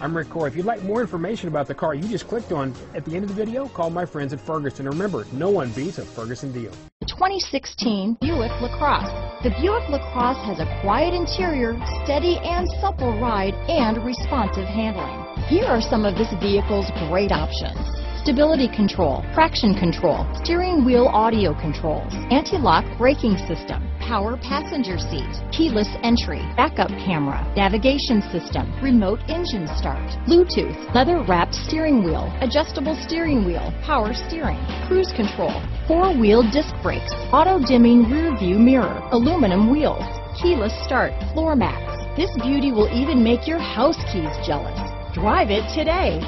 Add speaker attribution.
Speaker 1: I'm Rick Core. If you'd like more information about the car you just clicked on at the end of the video, call my friends at Ferguson. Remember, no one beats a Ferguson deal.
Speaker 2: 2016 Buick LaCrosse. The Buick LaCrosse has a quiet interior, steady and supple ride, and responsive handling. Here are some of this vehicle's great options. Stability control, traction control, steering wheel audio controls, anti-lock braking system, power passenger seat, keyless entry, backup camera, navigation system, remote engine start, Bluetooth, leather wrapped steering wheel, adjustable steering wheel, power steering, cruise control, four wheel disc brakes, auto dimming rear view mirror, aluminum wheels, keyless start, floor mats. This beauty will even make your house keys jealous. Drive it today.